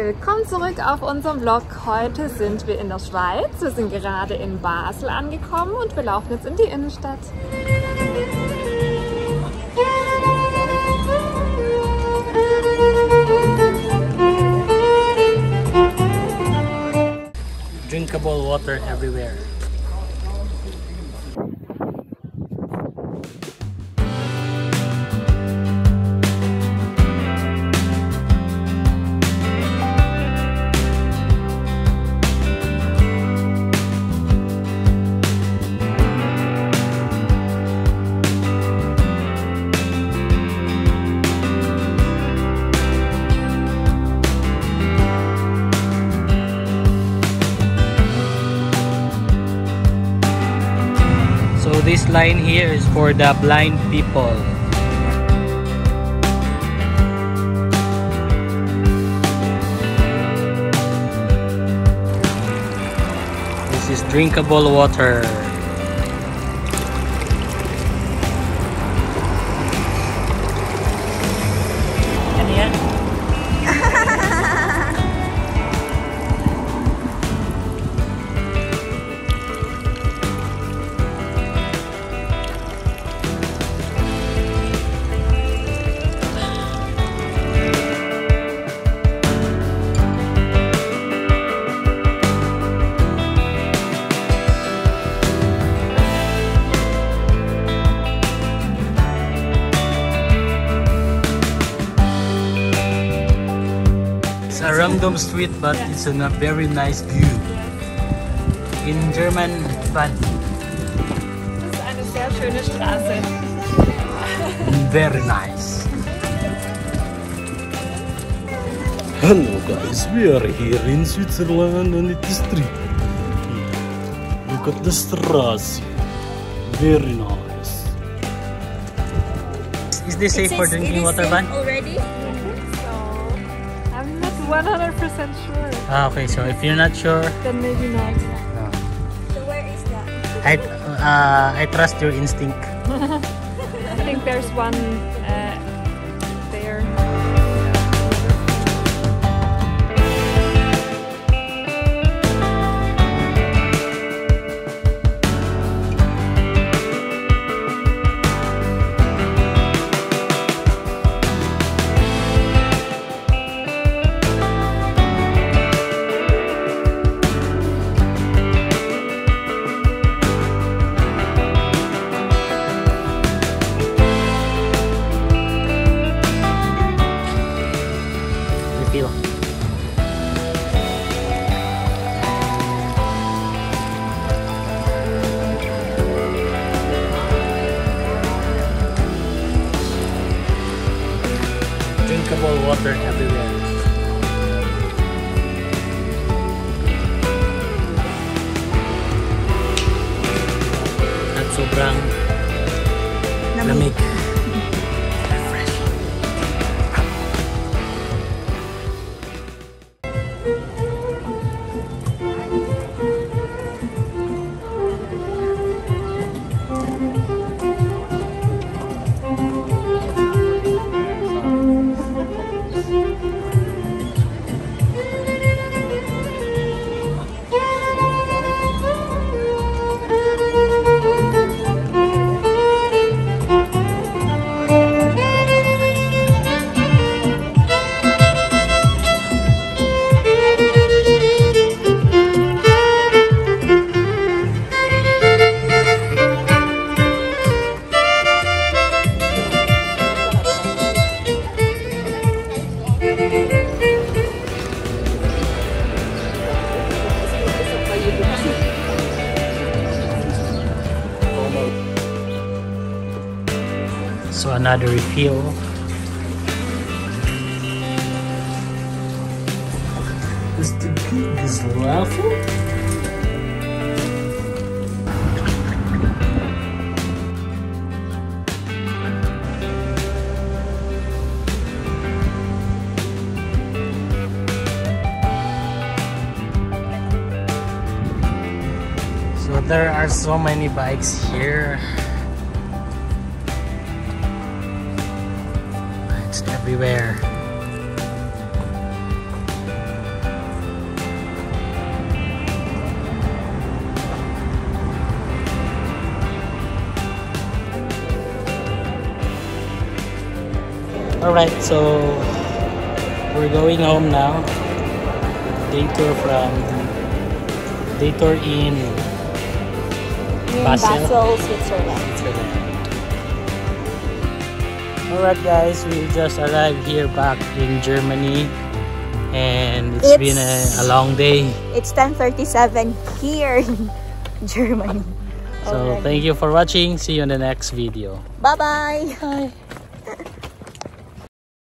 Willkommen zurück auf unserem Vlog. Heute sind wir in der Schweiz. Wir sind gerade in Basel angekommen und wir laufen jetzt in die Innenstadt. Drinkable water everywhere. Line here is for the blind people. This is drinkable water. Random street but it's in a very nice view. In German, but Das ist eine sehr schöne Straße. very nice. Hello guys, we are here in Switzerland and it is street. Look at the Straße. Very nice. Is this safe for drinking water, Van? 100% sure. Ah, okay, so if you're not sure, Then maybe not. uh, So where is that? I uh, I trust your instinct. I think there's one uh, Drinkable water everywhere. At sobrang So another refill. Is the pig is laughing? So there are so many bikes here. beware. Alright, so we're going home now. Day tour from day tour in, Basel, Basel Switzerland. Switzerland. Alright guys, we just arrived here back in Germany and it's It's- been a, a long day. It's 10:37 here in Germany. So already. thank you for watching. See you in the next video. Bye bye. Bye.